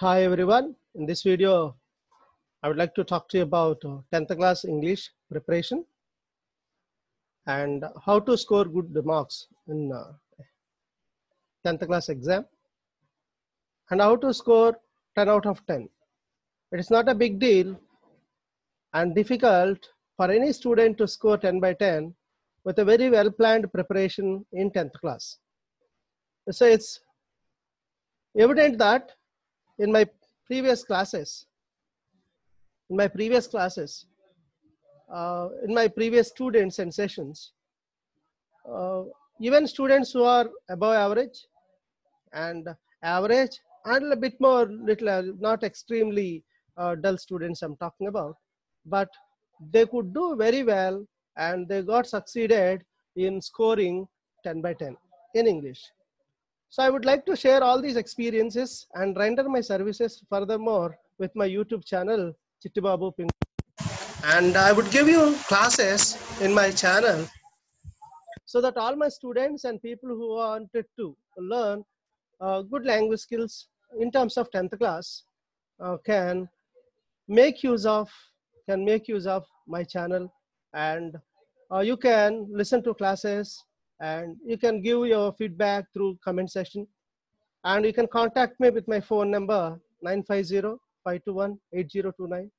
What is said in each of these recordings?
Hi everyone. In this video, I would like to talk to you about uh, 10th class English preparation and how to score good marks in uh, 10th class exam and how to score 10 out of 10. It is not a big deal and difficult for any student to score 10 by 10 with a very well planned preparation in 10th class. So it's evident that in my previous classes, in my previous classes, uh, in my previous students and sessions, uh, even students who are above average and average and a bit more little, uh, not extremely uh, dull students I'm talking about, but they could do very well and they got succeeded in scoring 10 by 10 in English. So I would like to share all these experiences and render my services furthermore with my YouTube channel, Chittibabu. And I would give you classes in my channel so that all my students and people who wanted to learn uh, good language skills in terms of 10th class uh, can make use of can make use of my channel and uh, you can listen to classes and you can give your feedback through comment section. And you can contact me with my phone number 950-521-8029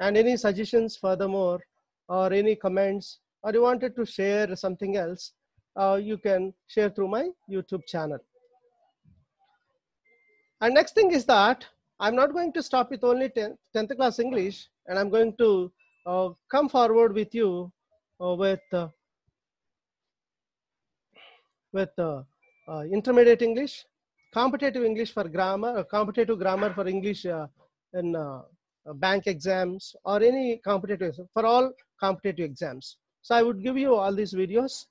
and any suggestions furthermore or any comments or you wanted to share something else uh, you can share through my youtube channel. And next thing is that i'm not going to stop with only 10th, 10th class english and i'm going to uh, come forward with you uh, with uh, with uh, uh, intermediate English, competitive English for grammar, uh, competitive grammar for English in bank exams or any competitive for all competitive exams. So I would give you all these videos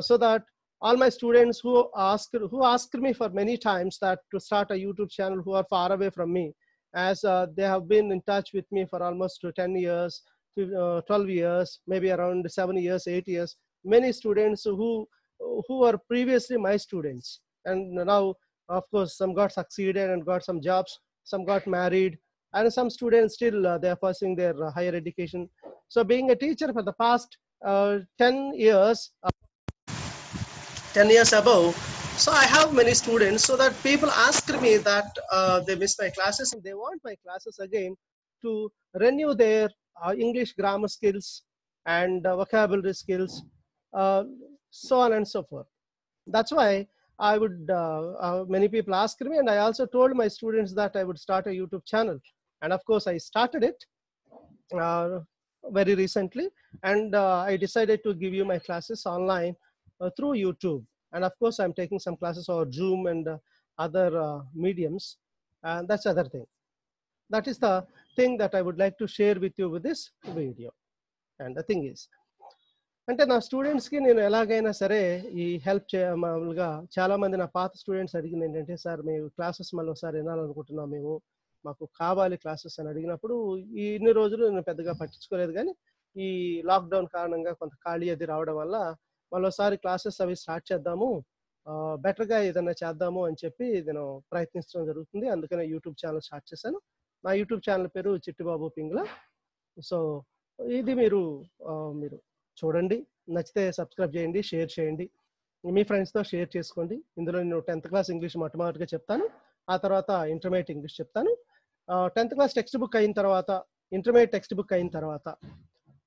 so that all my students who ask who asked me for many times that to start a YouTube channel who are far away from me, as uh, they have been in touch with me for almost 10 years, uh, 12 years, maybe around seven years, eight years. Many students who who were previously my students. And now of course some got succeeded and got some jobs some got married and some students still uh, they are pursuing their uh, higher education. So being a teacher for the past uh, 10 years uh, 10 years above so i have many students so that people ask me that uh, they miss my classes and they want my classes again to renew their uh, english grammar skills and vocabulary skills so on and so forth. That's why I would, uh, uh, many people ask me, and I also told my students that I would start a YouTube channel. And of course, I started it uh, very recently, and I decided to give you my classes online through YouTube. And of course, I'm taking some classes over Zoom and other mediums, and that's other thing. That is the thing that I would like to share with you with this video. And the thing is, అంటే నా స్టూడెంట్స్కి నేను ఎలాగైనా సరే ఈ help చే మామూలుగా చాలా మంది నా పాత స్టూడెంట్స్ అడిగింది ఏంటంటే సార్ మేము క్లాసెస్ మళ్ళీ ఒకసారి వినాలనుకుంటున్నాం మేము మాకు కావాలి క్లాసెస్ అని అడిగినప్పుడు ఈ ఇన్ని రోజులు నేను పెద్దగా పట్టించుకోలేదు కానీ ఈ లాక్డౌన్ కారణంగా కొంత ఖాళీ అది రావడం వల్ల మరోసారి క్లాసెస్ అవి స్టార్ట్ చేద్దాము బెటర్గా ఏదైనా చేద్దాము అని చెప్పి నేను ప్రయత్నించడం జరుగుతుంది. అందుకనే యూట్యూబ్ ఛానల్ స్టార్ట్ చేశాను. నా యూట్యూబ్ ఛానల్ పేరు చిట్టిబాబు పింగ్ల. సో ఇది మీరు మీరు చూడండి. నచ్చితే సబ్స్క్రైబ్ చేయండి షేర్ చేయండి. మీ ఫ్రెండ్స్తో షేర్ చేసుకోండి. ఇందులో నేను టెన్త్ క్లాస్ ఇంగ్లీష్ మొట్టమొదటిగా చెప్తాను. ఆ తర్వాత ఇంటర్మీడియట్ ఇంగ్లీష్ చెప్తాను. టెన్త్ క్లాస్ టెక్స్ట్ బుక్ అయిన తర్వాత ఇంటర్మీడియట్ టెక్స్ట్ బుక్ అయిన తర్వాత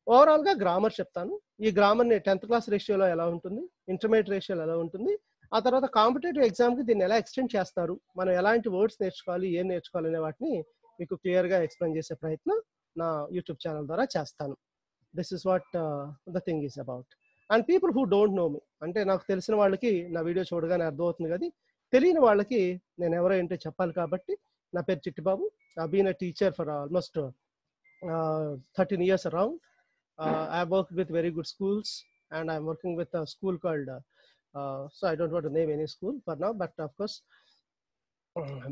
ఓవరాల్గా గ్రామర్ చెప్తాను. ఈ గ్రామర్ని టెన్త్ క్లాస్ రేషియోలో ఎలా ఉంటుంది? ఇంటర్మీడియట్ రేషియోలో ఎలా ఉంటుంది? ఆ తర్వాత కాంపిటేటివ్ ఎగ్జామ్కి దీన్ని ఎలా ఎక్స్టెండ్ చేస్తారు? మనం ఎలాంటి వర్డ్స్ నేర్చుకోవాలి? ఏం నేర్చుకోవాలి? అనే వాటిని మీకు క్లియర్గా ఎక్స్ప్లెయిన్ చేసే ప్రయత్నం నా యూట్యూబ్ ఛానల్ ద్వారా చేస్తాను. This is what the thing is about and people who don't know me అంటే నాకు తెలిసిన వాళ్ళకి నా వీడియో చూడగానే అర్థమవుతుంది కదా తెలియని వాళ్ళకి నేను ఎవరో ఏంటో చెప్పాలి కాబట్టి నా పేరు Chittibabu. Been a teacher for almost thirteen years around I work with very good schools and I'm working with school called so I don't want name any school for now but of course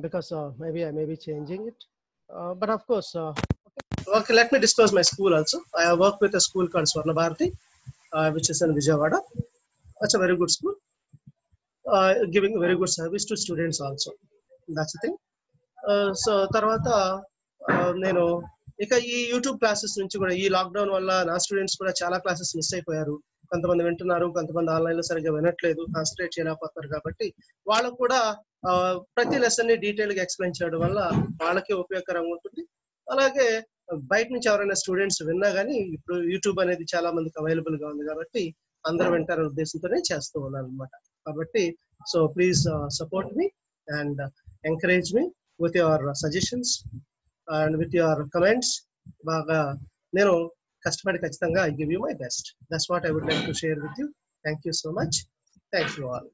because uh, maybe I may be changing it. Uh, but of course, uh, okay, let me disclose my school also. I have worked with a school called Swarna Bharati, uh, which is in Vijayawada. That's a very good school, uh, giving very good service to students also. That's the thing. So తర్వాత ఆ, నేను ఇక ఈ YouTube classes నుంచి కూడా ఈ lockdown వల్ల నా స్టూడెంట్స్ కూడా చాలా క్లాసెస్ మిస్ అయిపోయారు కొంతమంది వింటున్నారు కొంతమంది ఆన్లైన్లో సరిగ్గా వినట్లేదు కాన్సన్ట్రేట్ చేయలేకపోతున్నారు కాబట్టి వాళ్ళకు కూడా ఆ, ప్రతి లెసన్ని డీటెయిల్గా ఎక్స్ప్లెయిన్ చేయడం వల్ల వాళ్ళకి ఉపయోగకరంగా ఉంటుంది అలాగే బయట నుంచి ఎవరైనా స్టూడెంట్స్ విన్నా కానీ ఇప్పుడు యూట్యూబ్ అనేది చాలా మందికి అవైలబుల్గా ఉంది కాబట్టి అందరూ వింటారనే ఉద్దేశంతోనే చేస్తూ ఉన్నాను అనమాట కాబట్టి so please support me and encourage me with your suggestions and with your comments బాగా నేను కష్టపడి ఖచ్చితంగా I give you my best that's what I would like to share with you thank you so much thank you all